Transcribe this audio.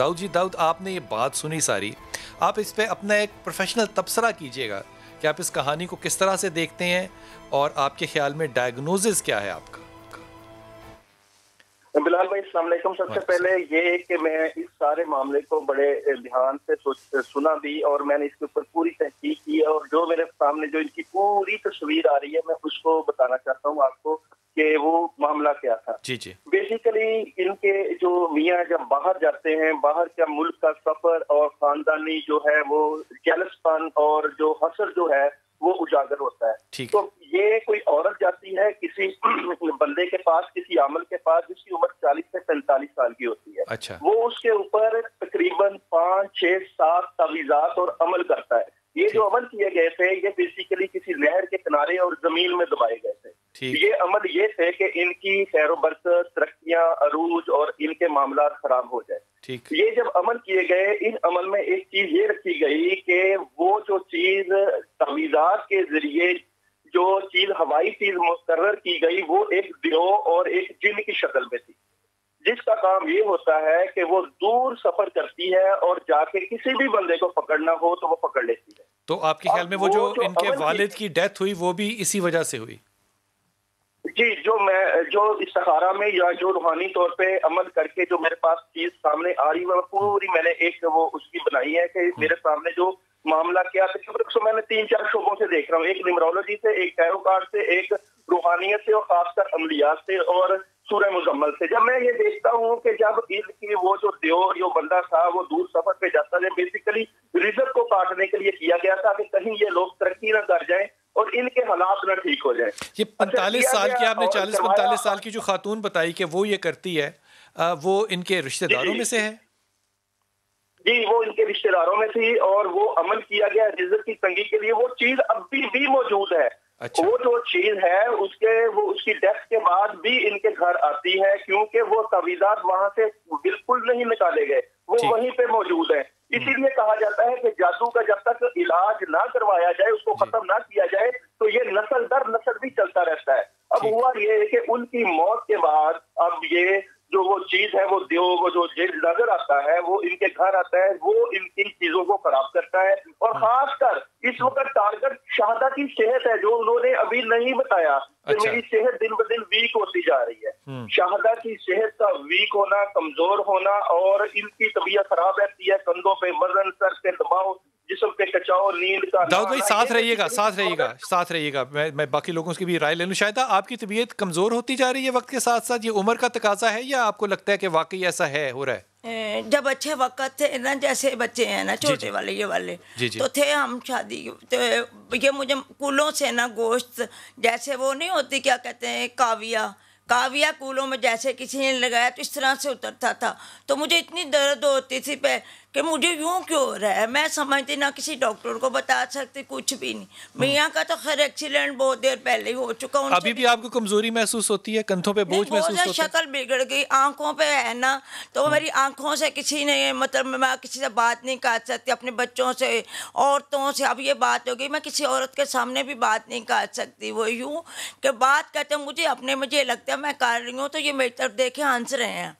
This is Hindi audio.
दाऊद जी दाऊद आपने ये बात सुनी सारी। आप इस पे अपना एक प्रोफेशनल तबसरा कीजिएगा कि आप इस कहानी को किस तरह से देखते हैं और आपके ख्याल में डायग्नोसिस क्या है आपका? बिलाल भाई सलामकुम सबसे पहले ये कि मैं इस सारे मामले को बड़े ध्यान से सुना भी और मैंने इसके ऊपर पूरी तहकीक की और जो मेरे सामने जो इनकी पूरी तस्वीर आ रही है मैं उसको बताना चाहता हूँ आपको। कि वो मामला क्या था। जी जी। बेसिकली इनके जो मियाँ जब बाहर जाते हैं बाहर का मुल्क का सफ़र और खानदानी जो है वो जेलसपन और जो हसर जो है वो उजागर होता है। तो ये कोई औरत जाती है किसी बंदे के पास किसी अमल के पास जिसकी उम्र चालीस से पैंतालीस साल की होती है। अच्छा। वो उसके ऊपर तकरीबन पाँच छह सात तवीजात और अमल करता है। ये जो अमल किए गए थे ये बेसिकली किसी नहर के किनारे और ज़मीन में दबाए गए थे। ये अमल ये थे कि इनकी खैर बरकत तरक्या अरूज और इनके मामला खराब हो जाए। ये जब अमल किए गए इन अमल में एक चीज़ ये रखी गई कि वो जो चीज़ तवीजात के ज़रिए जो चीज़ हवाई चीज़ मुकर की गई वो एक दियो और एक जिन की शक्ल में थी। जिसका काम ये होता है कि वो दूर सफ़र करती है और जाके किसी भी बंदे को पकड़ना हो तो वो पकड़ लेती है। तो आपके ख्याल में वो जो, जो इनके वालिद की डेथ हुई वो भी इसी वजह से हुई? जी जो मैं जो इस्तारा में या जो रूहानी तौर पे अमल करके जो मेरे पास चीज़ सामने आ रही है पूरी मैंने एक वो उसकी बनाई है कि मेरे सामने जो मामला क्या था क्योंकि मैंने तीन चार शोबों से देख रहा हूँ। एक निमरोलॉजी से एक टैरोकार्ड से एक रूहानियत से और खासकर अमलियात से और सूर्य मुजम्मल से। जब मैं ये देखता हूँ कि जब ईद की वो जो दियोर जो बंदा था वो दूर सफ़र पे जाता है बेसिकली रिज़र्व को काटने के लिए किया गया था कि कहीं ये लोग तरक्की ना कर जाए और इनके हालात न ठीक हो जाए। ये अच्छा, पैंतालीस साल की आपने चालीस पैंतालीस साल की जो खातून बताई कि वो ये करती है वो इनके रिश्तेदारों में से है? जी वो इनके रिश्तेदारों में थी और वो अमल किया गया रिज़र्व की तंगी के लिए। वो चीज़ अभी भी मौजूद है। अच्छा। वो जो चीज़ है उसके वो उसकी डेथ के बाद भी इनके घर आती है क्योंकि वो तवीजात वहाँ से बिल्कुल नहीं निकाले गए। वो वहीं पे मौजूद है। इसीलिए कहा जाता है कि जादू का जब तक इलाज ना करवाया जाए उसको खत्म ना किया जाए तो ये नस्ल दर नस्ल भी चलता रहता है। अब हुआ ये है कि उनकी मौत के बाद अब ये जो वो चीज़ है वो देव जो नज़र आता है वो इनके घर आता है वो इनकी चीज़ों को खराब करता है और हम्म। खासकर इस वक्त टारगेट शाहदा की सेहत है जो उन्होंने अभी नहीं बताया कि अच्छा। मेरी सेहत दिन ब दिन वीक होती जा रही है हम्म। शाहदा की सेहत का वीक होना कमज़ोर होना और इनकी तबीयत खराब रहती है कंधों पे वज़न सर पे दबाव नींद का दाऊद भाई साथ रहिएगा साथ रहिएगा साथ रहिएगा। मैं मैं बाकी लोगों की भी राय ले लूँ। शायद आपकी तबीयत कमज़ोर होती जा रही है वक्त के साथ साथ ये उम्र का तकाजा है या आपको लगता है कि वाकई ऐसा है हो रहा है? जब अच्छे वक्त थे ना जैसे बच्चे हैं ना छोटे वाले ये वाले जी जी। तो थे हम शादी तो ये मुझे कूलों से ना गोश्त जैसे वो नहीं होती क्या कहते हैं काविया काविया कूलों में जैसे किसी ने लगाया तो इस तरह से उतरता था। तो मुझे इतनी दर्द होती थी पे कि मुझे यूँ क्यों हो रहा है? मैं समझती ना किसी डॉक्टर को बता सकती कुछ भी नहीं। मियाँ का तो खैर एक्सीडेंट बहुत देर पहले ही हो चुका हूँ अभी भी आपको कमज़ोरी महसूस होती है? कंधों पे बोझ महसूस होता है? शक्ल बिगड़ गई आँखों पे है ना? तो हम्म। मेरी आँखों से किसी ने मतलब मैं किसी से बात नहीं कर सकती अपने बच्चों से औरतों से। अब ये बात हो गई मैं किसी औरत के सामने भी बात नहीं कर सकती। वो यूँ कि बात कहते मुझे अपने मुझे लगता है मैं कर रही हूँ तो ये मेरी तरफ़ देखे हंस रहे हैं।